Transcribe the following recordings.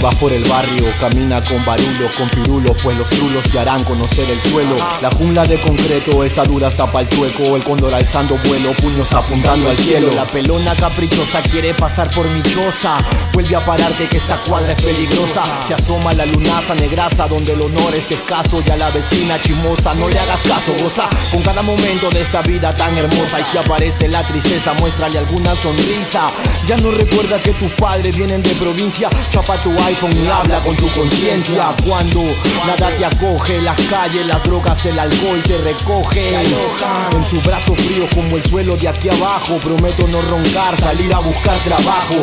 vas por el barrio, camina con barulos, con pirulos, pues los trulos te harán conocer el suelo. La jungla de concreto está dura hasta pa'l tueco, el cóndor alzando vuelo, puños apuntando al cielo. La pelona caprichosa quiere pasar por mi choza, vuelve a pararte que esta cuadra es peligrosa. Se asoma la lunaza negrasa donde el honor es escaso y a la vecina chimosa no le hagas caso, goza con cada momento de esta vida tan hermosa y si aparece la tristeza muéstrale alguna sonrisa. Ya no recuerda que tus padres vienen de provincia, chapa tu iPhone y habla con tu conciencia. Cuando nada te acoge, las calles, las drogas, el alcohol te recoge. En su brazo frío como el suelo de aquí abajo, prometo no roncar, salir a buscar trabajo.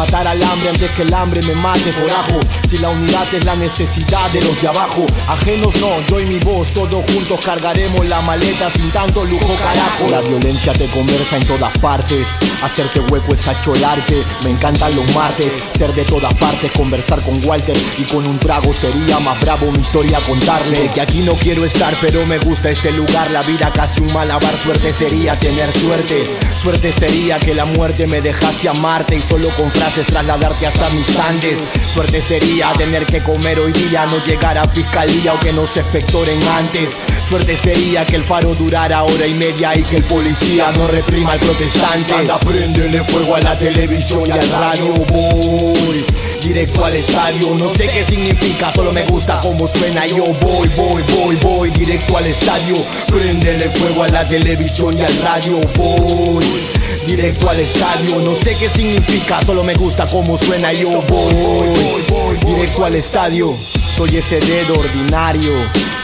Matar al hambre antes que el hambre me mate por ajo. Si la unidad es la necesidad de los de abajo, ajenos no, yo y mi voz, todos juntos cargaremos la maleta sin tanto lujo carajo. La violencia te conversa en todas partes, hacerte hueco es acholarte. Me encantan los martes, ser de todas partes, conversar con Walter y con un trago sería más bravo mi historia contarle. Que aquí no quiero estar, pero me gusta este lugar. La vida casi un malabar, suerte sería tener suerte. Suerte sería que la muerte me dejase amarte y solo con trasladarte hasta mis Andes. Suerte sería tener que comer hoy día, no llegar a fiscalía o que nos espectoren antes. Suerte sería que el faro durara hora y media y que el policía no reprima al protestante. Anda, prendele fuego a la televisión y al radio, voy directo al estadio. No sé qué significa, solo me gusta cómo suena. Yo voy, voy, voy, voy directo al estadio. Prendele fuego a la televisión y al radio. Voy directo al estadio. No sé qué significa, solo me gusta cómo suena. Yo voy directo al estadio. Soy ese dedo ordinario,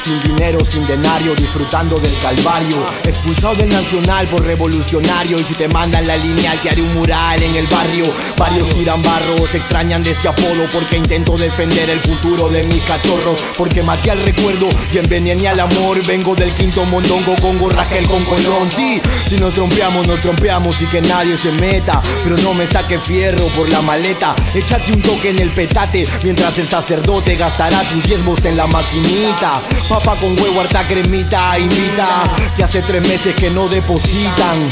sin dinero, sin denario, disfrutando del calvario. Expulsado del nacional por revolucionario. Y si te mandan la lineal, te haré un mural en el barrio. Varios tiran barros, extrañan de este apodo porque intento defender el futuro de mis cachorros. Porque maté al recuerdo y envenené al amor. Vengo del quinto mondongo con Raquel con colón. Sí, si nos trompeamos, nos trompeamos y que nadie se meta. Pero no me saque fierro por la maleta. Échate un toque en el petate mientras el sacerdote gastará tus diezmos en la maquinita. Papa con huevo, harta cremita, invita. Que hace tres meses que no depositan.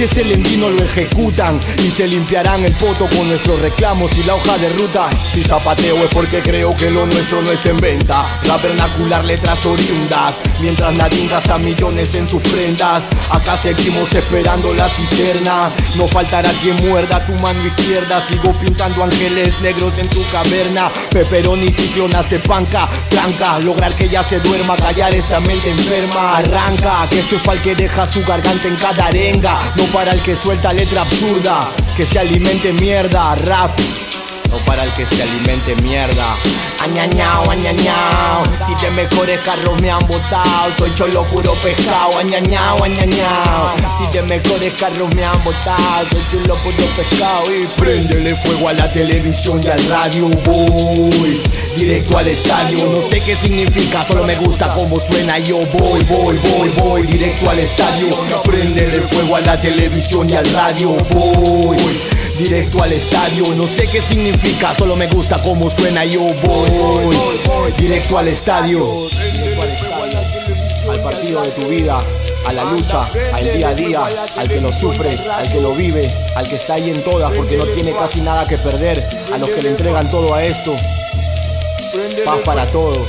Si es el endino lo ejecutan y se limpiarán el poto con nuestros reclamos y la hoja de ruta. Si zapateo es porque creo que lo nuestro no está en venta. La vernacular letras oriundas, mientras nadie gasta millones en sus prendas. Acá seguimos esperando la cisterna. No faltará quien muerda tu mano izquierda. Sigo pintando ángeles negros en tu caverna. Peperón y ciclona se panca, tranca. Lograr que ya se duerma, callar esta mente enferma. Arranca, que esto es para el que deja su garganta en cada arenga. Para el que suelta letra absurda, que se alimente mierda, rap. No para el que se alimente mierda. Añañao, añañao. Si te mejores carros me han botado. Soy cholo puro pescado. Añañao, añañao. Si te mejores carros me han botado. Soy cholo puro pescado. Y préndele fuego a la televisión y al radio. Voy directo al estadio. No sé qué significa, solo me gusta cómo suena. Yo voy, voy, voy, voy directo al estadio. Préndele fuego a la televisión y al radio. Voy directo al estadio. No sé qué significa, solo me gusta cómo suena. Yo voy directo al estadio. Al partido de tu vida, a la lucha, al día a día, al que lo sufre, al que lo vive, al que está ahí en todas porque no tiene casi nada que perder, a los que le entregan todo a esto. Paz para todos.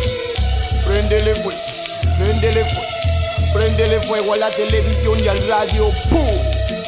Prendele fuego, prendele fuego, prendele fuego a la televisión y al radio. ¡Pum!